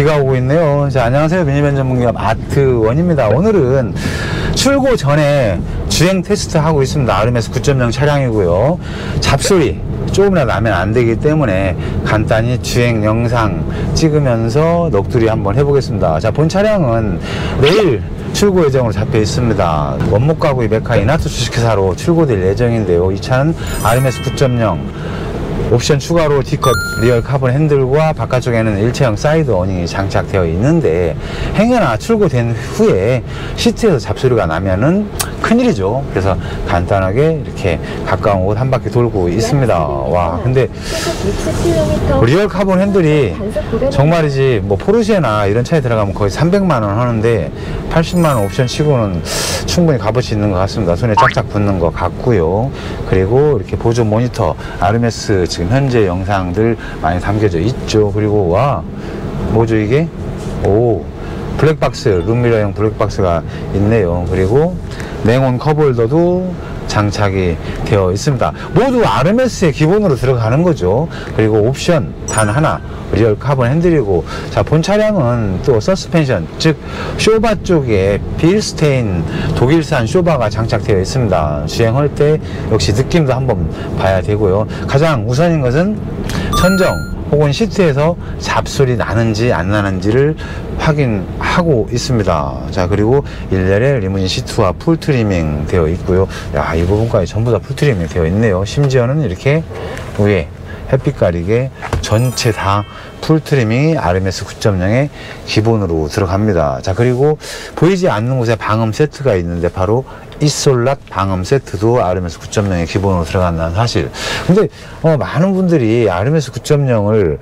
비가 오고 있네요. 자, 안녕하세요. 미니밴 전문기업 아트원입니다. 오늘은 출고 전에 주행 테스트 하고 있습니다. RMS 9.0 차량이고요. 잡소리 조금이라도 나면 안 되기 때문에 간단히 주행 영상 찍으면서 넋두리 한번 해보겠습니다. 자, 본 차량은 내일 출고 예정으로 잡혀 있습니다. 원목 가구 이베카 이나트 주식회사로 출고될 예정인데요. 이 차는 RMS 9.0 옵션 추가로 D cut real carbon 핸들과 바깥쪽에는 일체형 side awning이 장착되어 있는데 행여나 출고된 후에 시트에서 잡소리가 나면은 큰일이죠. 그래서 간단하게 이렇게 가까운 곳 한 바퀴 돌고 있습니다. 와, 근데 real carbon 핸들이 정말이지 뭐 포르쉐나 이런 차에 들어가면 거의 300만 원 하는데 80만 원 옵션 치고는 충분히 값어치 있는 것 같습니다. 손에 짝짝 붙는 것 같고요. 그리고 이렇게 보조 모니터 RMS 지금 현재 영상들 많이 담겨져 있죠. 그리고 와 뭐죠 이게? 오 블랙박스 룸미러형 블랙박스가 있네요. 그리고 냉온 cup holder도 장착이 되어 있습니다. 모두 RMS의 기본으로 들어가는 거죠. 그리고 옵션 단 하나 real carbon 핸들이고 자 본 차량은 또 서스펜션 즉 쇼바 쪽에 빌스테인 독일산 쇼바가 장착되어 있습니다. 주행할 때 역시 느낌도 한번 봐야 되고요. 가장 우선인 것은 천정 혹은 시트에서 잡소리 나는지 안 나는지를 확인하고 있습니다. 자, 그리고 일렬에 리무진 시트와 full trimming 되어 있고요. 야, 이 부분까지 전부 다 full trimming 되어 있네요. 심지어는 이렇게 위에 햇빛 가리게 전체 다 풀 트리밍이 RMS 9.0의 기본으로 들어갑니다. 자, 그리고 보이지 않는 곳에 방음 세트가 있는데 바로 이솔랏 방음 세트도 RMS 9.0의 기본으로 들어간다는 사실. 근데 어, 많은 분들이 RMS 9.0을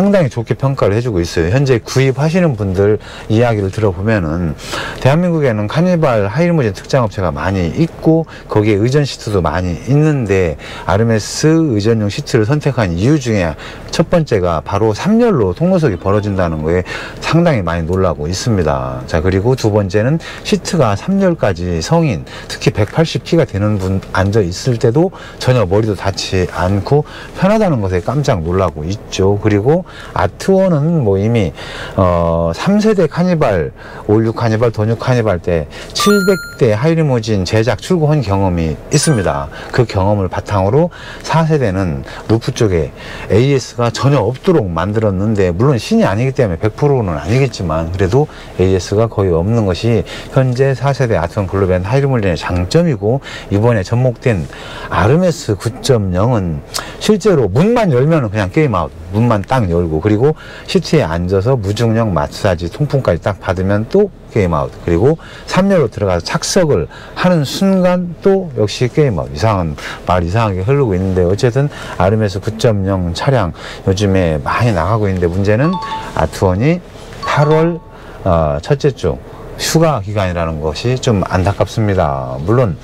상당히 좋게 평가를 해주고 있어요. 현재 구입하시는 분들 이야기를 들어보면은 대한민국에는 카니발 하이리무진 특장업체가 많이 있고 거기에 의전 시트도 많이 있는데 RMS 의전용 시트를 선택한 이유 중에 첫 번째가 바로 3열로 통로석이 벌어진다는 거에 상당히 많이 놀라고 있습니다. 자 그리고 두 번째는 시트가 3열까지 성인 특히 180키가 되는 분 앉아 있을 때도 전혀 머리도 닿지 않고 편하다는 것에 깜짝 놀라고 있죠. 그리고 아트원은 뭐 이미 어 3세대 카니발, 56 카니발, 도뉴 카니발 때 700대 하이리무진 제작 출고한 경험이 있습니다. 그 경험을 바탕으로 4세대는 roof 쪽에 AS가 전혀 없도록 만들었는데 물론 신이 아니기 때문에 100%는 아니겠지만 그래도 AS가 거의 없는 것이 현재 4세대 아트원 글로벤 하이리무진의 장점이고 이번에 접목된 아르메스 9.0은 실제로 문만 열면 그냥 게임 아웃 문만 딱 열고 그리고 시트에 앉아서 무중력 마사지 통풍까지 딱 받으면 또 게임 아웃 그리고 3열로 들어가서 착석을 하는 순간 또 역시 게임 아웃 이상한 말 이상하게 흐르고 있는데 어쨌든 아르메스 9.0 차량 요즘에 많이 나가고 있는데 문제는 아트원이 8월 어, 첫째 주 휴가 기간이라는 것이 좀 안타깝습니다. 물론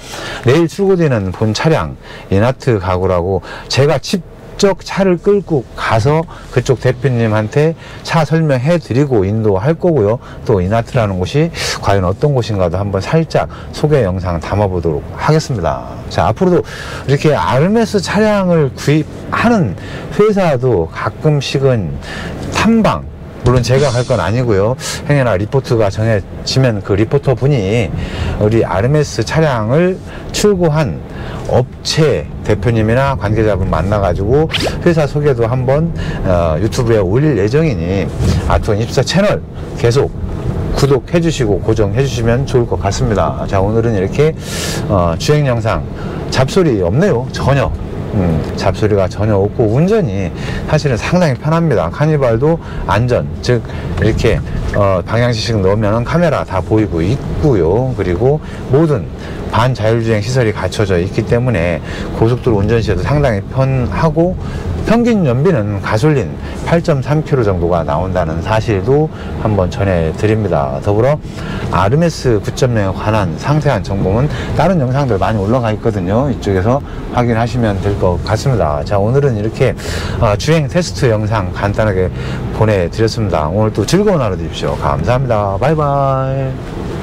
내일 출고되는 본 차량 이나트 가구라고 제가 직접 차를 끌고 가서 그쪽 대표님한테 차 설명해 드리고 인도할 거고요. 또 이나트라는 곳이 과연 어떤 곳인가도 한번 살짝 소개 영상 담아 보도록 하겠습니다. 자, 앞으로도 이렇게 아르메스 차량을 구입하는 회사도 가끔씩은 탐방 물론 제가 갈 건 아니고요. 행여나 리포터가 정해지면 그 리포터 분이 우리 아르메스 차량을 출고한 업체 대표님이나 관계자분 만나가지고 회사 소개도 한번 어, 유튜브에 올릴 예정이니 아트원 입사 채널 계속 구독해 주시고 고정해 주시면 좋을 것 같습니다. 자 오늘은 이렇게 어, 주행 영상 잡소리 없네요. 전혀 음, 잡소리가 전혀 없고 운전이 사실은 상당히 편합니다. 카니발도 안전, 즉 이렇게 어, 방향지식 넣으면 카메라 다 보이고 있고요. 그리고 모든 반자율주행 시설이 갖춰져 있기 때문에 고속도로 운전 시에도 상당히 편하고 평균 연비는 가솔린 8.3km 정도가 나온다는 사실도 한번 전해드립니다. 더불어 아르메스 9.0에 관한 상세한 정보는 다른 영상들 많이 올라가 있거든요. 이쪽에서 확인하시면 될 것 같습니다. 자, 오늘은 이렇게 어, 주행 테스트 영상 간단하게 보내드렸습니다. 오늘 또 즐거운 하루 되십시오. 감사합니다. 바이바이.